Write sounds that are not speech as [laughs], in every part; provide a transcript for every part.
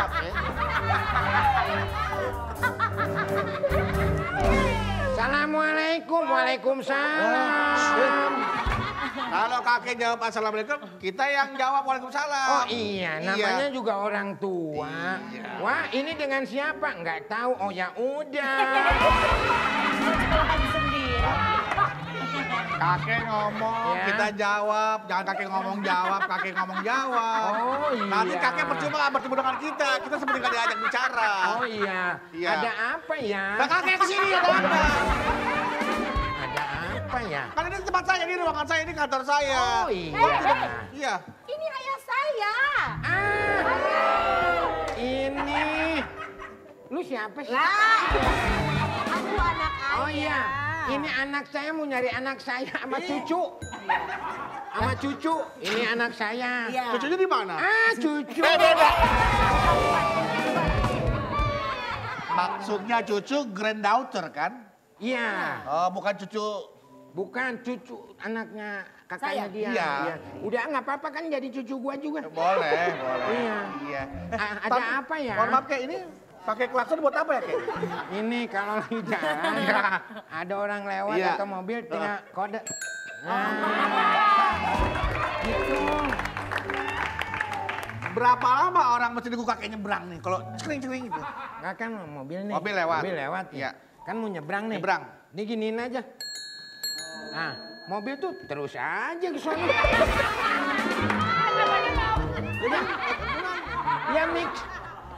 Eh. Assalamualaikum, waalaikumsalam. Kalau kakek jawab assalamualaikum, kita yang jawab waalaikumsalam. Oh iya, namanya iya. juga orang tua. Iya. Wah, ini dengan siapa? Enggak tahu. Oh ya udah. [laughs] Kakek ngomong, Ya. kita jawab. Jangan kakek ngomong jawab, kakek ngomong jawab. Oh, iya. Nanti kakek percuma bertemu dengan kita. Kita seperti nggak diajak bicara. Oh iya. Iya. Ada apa ya? Nah, kakek ke sini ada apa? Ada apa ya? Kan ini tempat saya, ini ruangan saya, ini kantor saya. Oh iya. Iya. Ini ayah saya. Ah, ini. Lu siapa sih? Lah, aku anak ayah. Oh iya, ini anak saya mau nyari anak saya sama cucu. Sama cucu, ini anak saya. Iya. Cucunya di mana? Ah, cucu. Maksudnya cucu granddaughter kan? Iya, Oh, bukan cucu. bukan cucu anaknya kakaknya Saya? dia. Iya. Udah nggak apa-apa kan jadi cucu gua juga. Boleh, boleh. Iya. Iya. A- ada tapi- apa ya? Mohon maaf kayak ini pakai klakson buat apa ya kayak? Ini kalau lagi jalan, ada orang lewat Iya. atau mobil tinggal kode. Nah, gitu. Berapa lama orang mesti nunggu kakek nyebrang nih? Kalau cering-cering gitu. Nggak kan mobil nih. Mobil lewat. Mobil lewat. Iya. Kan mau nyebrang nih. Nyebrang. Ini giniin aja. Nah, mobil tuh terus aja ke sana. Udah. Ya mik.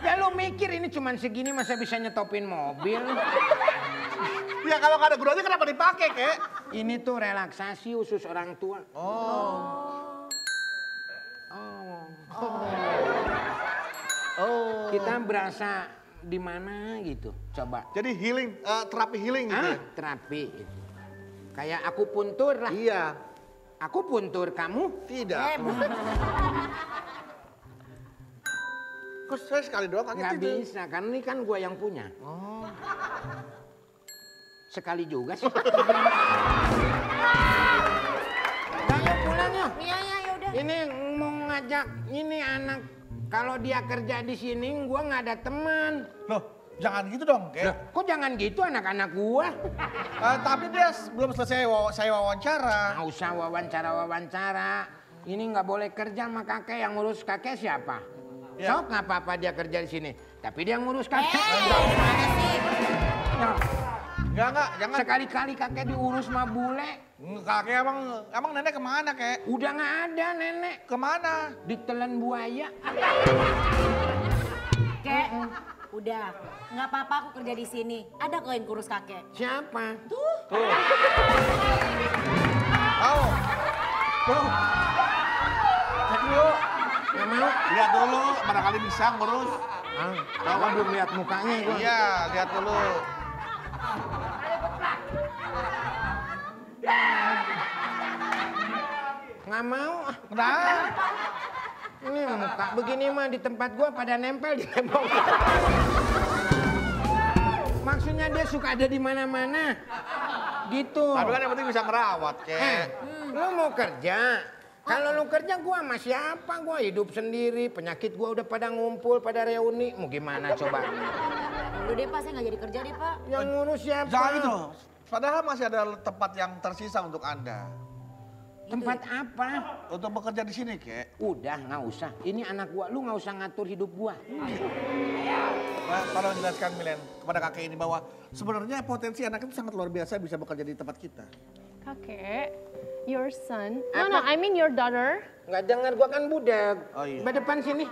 Ya lu mikir ini cuman segini masa bisa nyetopin mobil? Ya kalau nggak ada gunanya kenapa dipakai kek? Ini tuh relaksasi khusus orang tua. Oh. Oh. Oh. Kita berasa di mana gitu. Coba. Jadi healing, eh, terapi healing gitu. Ah, ya? terapi itu. Kayak aku puntur lah. Iya. Aku puntur kamu. Tidak. Eh, Kok saya sekali doang kaget Nggak itu? bisa, kan ini kan gua yang punya. Oh. Sekali juga sih. Yuk pulang yuk. Iya, iya, ya udah. Ini mau ngajak ini anak. Kalau dia kerja di sini, gua nggak ada teman. Loh, jangan gitu dong, kek. Loh, kok jangan gitu anak-anak gua? Eh, tapi dia belum selesai waw- saya wawancara. Nggak usah wawancara-wawancara. Ini nggak boleh kerja sama kakek. Yang ngurus kakek siapa? Ya. Sok nggak apa-apa dia kerja di sini. Tapi dia ngurus kakek. Nah, Enggak, enggak, jangan. Sekali-kali kakek diurus sama bule. Kakek emang, emang nenek ke mana, kek? Udah nggak ada nenek. Ke mana? Ditelan buaya. Kek, udah. Nggak apa-apa aku kerja di sini. Ada kok yang kurus kakek. Siapa? Tuh. Tuh. Tahu? Tuh. Cek dulu. Nggak mau? Lihat dulu, barangkali bisa ngurus. Ah, tahu kan belum lihat mukanya gua. Iya, lihat dulu. Nggak mau. ah. Kenapa? Ini muka begini mah di tempat gua pada nempel di tembok. Maksudnya dia suka ada di mana-mana. Gitu. Tapi kan yang penting bisa ngerawat, Eh, kek. lu mau kerja? Kalau lu kerja gua sama siapa? Gua hidup sendiri, penyakit gua udah pada ngumpul, pada reuni. Mau gimana coba? Dulu deh Pak, saya nggak jadi kerja deh Pak. Yang ngurus siapa? Jangan gitu. Padahal masih ada tempat yang tersisa untuk Anda. Tempat apa? Untuk bekerja di sini, kek. Udah nggak usah. Ini anak gua, lu nggak usah ngatur hidup gua. Nah, tolong jelaskan Milen kepada kakek ini bahwa sebenarnya potensi anak itu sangat luar biasa bisa bekerja di tempat kita. Kakek, your son. No, Apa? no, I mean your daughter. Nggak dengar gua kan budak. Oh, iya. Ke depan sini.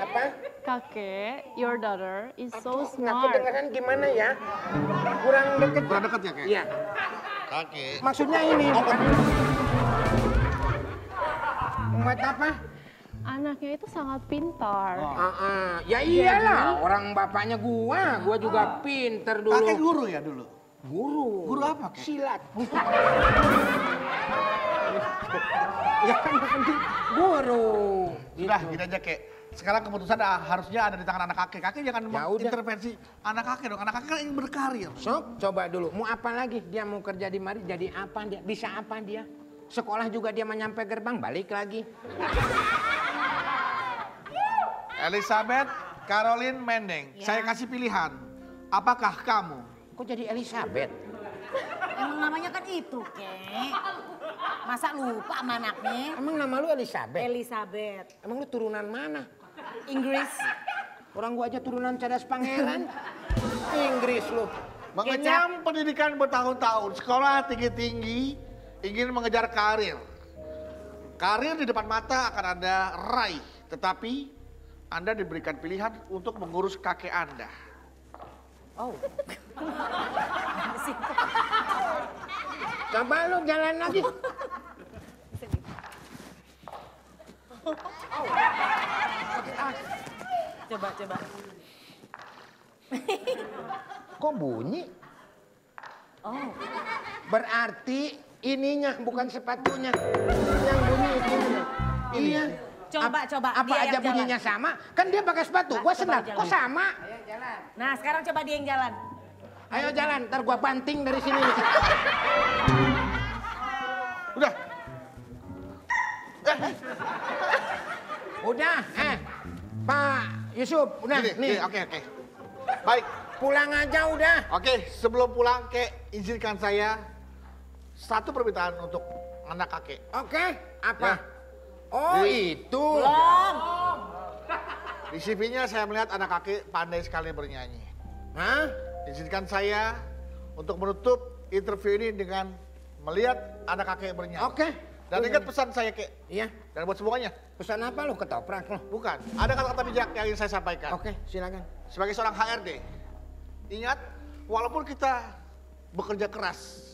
Apa? Kakek, your daughter is so Nggak smart. kedengeran gimana ya? Kurang deket. Kurang dekat ya, kek? Iya. Kakek. Maksudnya ini. bukan- Buat apa? Anaknya itu sangat pintar. Oh. Ah, ah. Ya iyalah, orang bapaknya gua, gua juga pinter dulu. Kakek guru ya dulu? Guru. Guru apa, Kek? Silat. [laughs] ya kan penting guru. Sudah, Gitu. gini aja kek. Sekarang keputusan ah, harusnya ada di tangan anak kakek. Kakek jangan Ya intervensi anak kakek dong. Anak kakek kan ingin berkarir. Sok, coba dulu. Mau apa lagi? Dia mau kerja di mari, jadi apa dia? Bisa apa dia? Sekolah juga dia menyampe gerbang, balik lagi. Elizabeth Caroline Mendeng. Ya. Saya kasih pilihan. Apakah kamu Kok jadi Elizabeth? Emang namanya kan itu, Kek. Masa lupa sama anaknya? Emang nama lu Elizabeth? Elizabeth. Emang lu turunan mana? Inggris. Orang gua aja turunan cadas pangeran. [laughs] Inggris lu. Mengenyam pendidikan bertahun-tahun, sekolah tinggi-tinggi, ingin mengejar karir. Karir di depan mata akan Anda raih, tetapi Anda diberikan pilihan untuk mengurus kakek Anda. Oh. Coba lu jalan lagi. Coba, coba. Kok bunyi? Oh. Berarti ininya bukan sepatunya. Yang bunyi itu. Iya. Coba, Ap- coba, Apa dia aja yang bunyinya sama? Kan dia pakai sepatu, gua coba sendal. jalan. Kok sama? Nah, sekarang coba dia yang jalan. Ayo jalan, ntar gua banting dari sini. [laughs] Udah, Udah, eh. Pak Yusuf, udah gini, nih. oke oke. Baik, Pulang aja udah. oke. Sebelum pulang, kek, izinkan saya satu permintaan untuk anak kakek. Oke, apa? Ya. Oh, itu. Belum. Di CV-nya saya melihat anak kakek pandai sekali bernyanyi. Hah? Izinkan saya untuk menutup interview ini dengan melihat anak kakek bernyanyi. Oke. Dan ingat pesan saya, Kek. Iya. Dan buat semuanya, Pesan apa lu ketoprak lu? bukan. Ada kata-kata bijak yang ingin saya sampaikan. Oke, silakan. Sebagai seorang HRD, ingat, walaupun kita bekerja keras,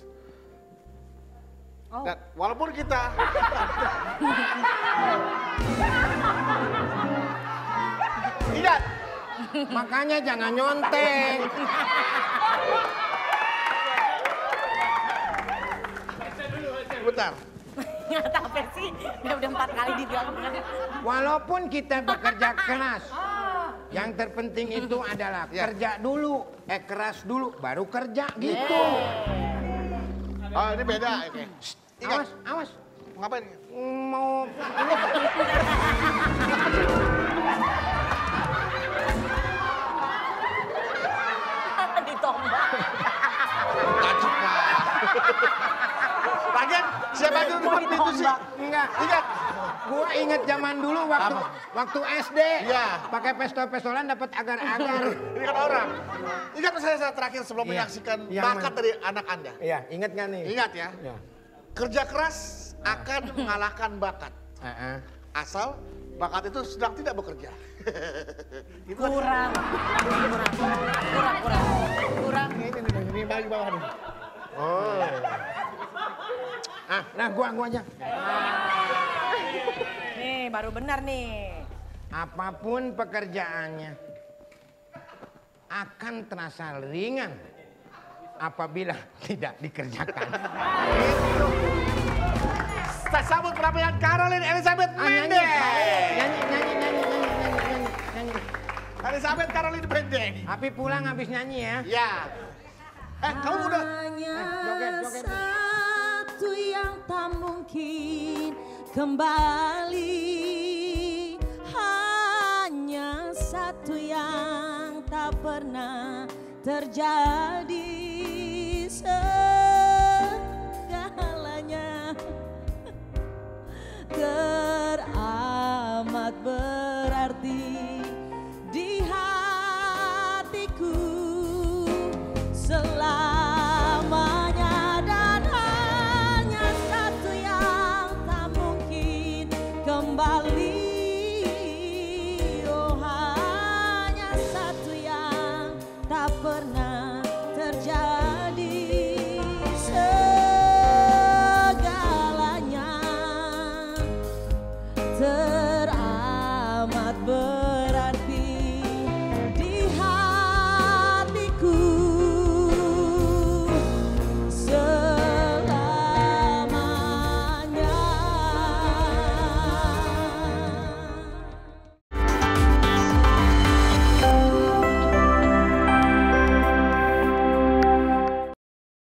Oh. dan walaupun kita ingat, Makanya jangan nyontek. bentar. Nyata apa sih? Ya udah empat kali dibilang. Walaupun kita bekerja [laughs] keras, yang terpenting itu adalah Ya. kerja dulu, eh keras dulu, baru kerja gitu. Oh, ini beda, oke. Ingat, Awas, awas. ngapain? Mau ini Ditombak. Pak. Siapa itu depan pintu sih? enggak. Ingat, Gua inget zaman dulu waktu waktu SD. Iya. Pakai pistol-pistolan dapat agar-agar. ini kan orang. Ingat saya, saya terakhir sebelum Iya. menyaksikan bakat dari anak Anda. Iya, inget gak nih? Ingat ya, Iya. kerja keras akan mengalahkan bakat. Heeh. Asal bakat itu sedang tidak bekerja. [laughs] itu Kurang. Kurang. Kurang, kurang. Kurang. ini, ini, ini, ini bagi bawah nih. Oh. Ah, nah gua gua aja. Nih, baru benar nih. Apa pun pekerjaannya akan terasa ringan apabila tidak dikerjakan. Kita sambut penampilan Caroline Elizabeth Ah, nyanyi, Mendes. nyanyi, nyanyi, nyanyi, nyanyi, nyanyi, nyanyi. Elizabeth Caroline Mendes. Tapi pulang habis nyanyi ya. Ya. Eh, kamu udah Hanya joget, joget. Satu yang tak mungkin kembali. Hanya satu yang tak pernah terjadi